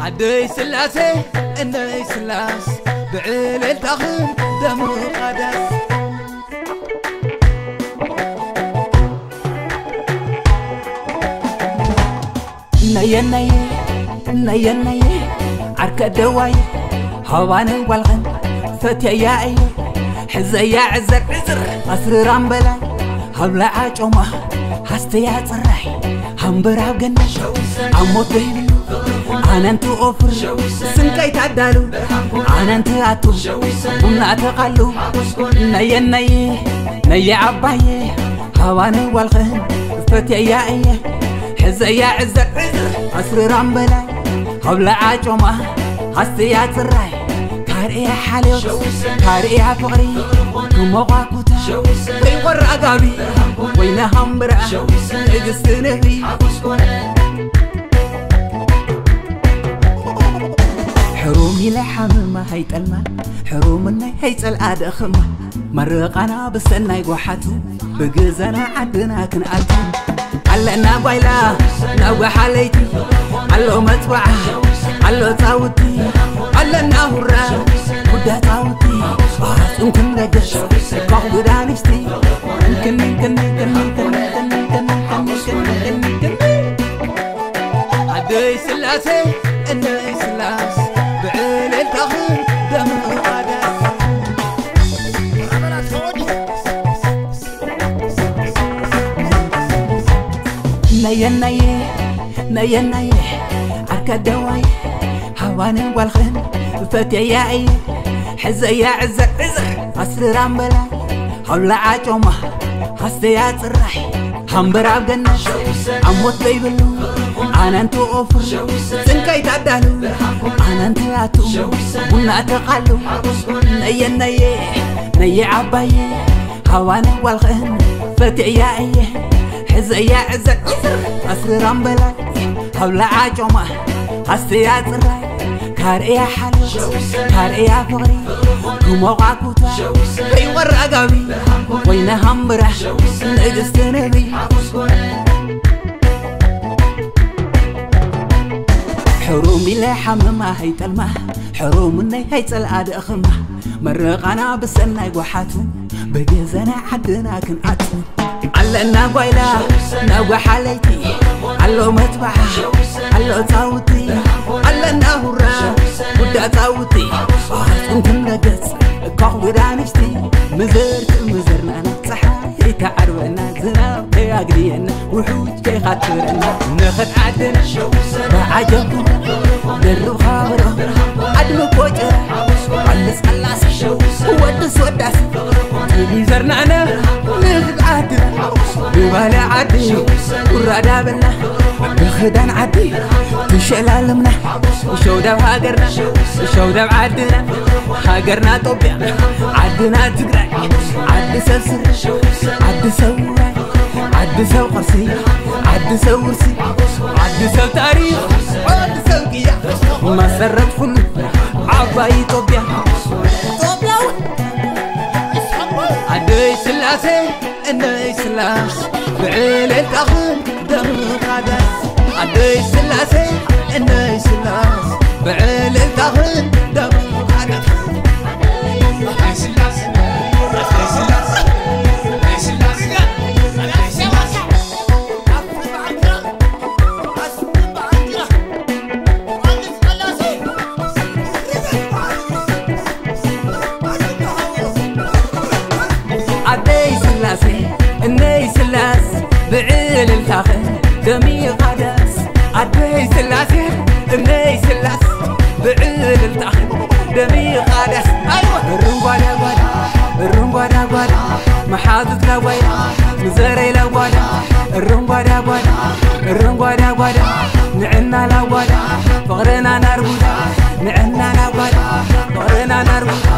عدي سلاسي اني سلاس بعيل التخم دم القدس نيا نيا نيا نيا عركة دواي هوان والغن فتيا يا اي حزة يا عزر عزر أسر رامبلاي هبلع عجومة هستيا هم هنبرع بجنة عموت بيني أنا أنت أوفر سنكاي تعدلو أنا أنت أتو منا تقلو ناية ناية ناية عباية هواني والخن فتي يا إيه حز يا عز عصر رمبلاي هبلع عجومة هستي تراي هاري حالي هاري فقري كموقع كوتا ويغر أقابي وينا همبرا إجسنا بي حرومي لا حمما هيت الما حرومنا هيت الآد خما مرقنا بسنا يقوحاتو بقزنا عدنا كنأتو علنا بايلا نوى حاليتي علو متبعة علو تاوتي علنا هرا ودا تاوتي باس يمكن نجس كاو بدانشتي يمكن يمكن يمكن يمكن يمكن عدي سلاسي اني سلاس بعيل التخن دم نيناي نيناي عركدوي حواني والخن فتي ياعي حزة يا عزة عزة أسر رامبلا حول عاجوما حسي يا ترحي حنبر عبدنا أموت بيبلو أنا أنتو أوفر سنكاي تعدالو أنا أنتو أتو بنا تقالو نيا نيا نيا عباية حواني والخن فتي ياعي حزيا يا أسر رمبلا هبل عجمة. أستيات الراي كار إيا حلو كار إيا فغري كم وعكوتا في ورا قبي وين همبرة. نجست نبي حرومي لا حم ما. حمما هيتلما حرومني هيتل عاد أخما مرقنا بسنا وحاتو بجزنا حدنا كن كنعتو على ناقويلا ناقو حاليتي على متبعة على تاوتي على ناهورا ودا تاوتي وكم نجس قهوة دانشتي مزرت مزرنا نصحي تعرفنا زناب تياقرينا وحوت في خاطرنا نخد عدنا بعجبنا درو خابرة عدم كوجرة على سلاس ودس ودس تيجي زرنا أنا نخد عدنا ببالي عدي ورادا بنا بخدان عدي تشلالمنا وشودا هاجرنا وشودا عدنا هاجرنا طوبيا عدنا تقرأ عد سلسل عد سوراي عد سو قصي عد سو ورسي عد سو تاريخ عد سو قيا ما سرت كل عباي طوبيا طوبيا عدي سلاسي الإسلام بعيلة أخو دروب ኣደይ ስላሴ እነይ ስላስ ብዕልልታ ደሚ ቓልያስ ኣይወ ርንጓዳ ጓዳ ርንጓዳ ጓዳ መሓዙትና ጓዳ ንዘረይላ ጓዳ ርንጓዳ ጓዳ ርንጓዳ ጓዳ ንዕና ላ ጓዳ ፍቕርና ናርቡዳ ንዕና ላ ጓዳ ፍቕርና ናርቡዳ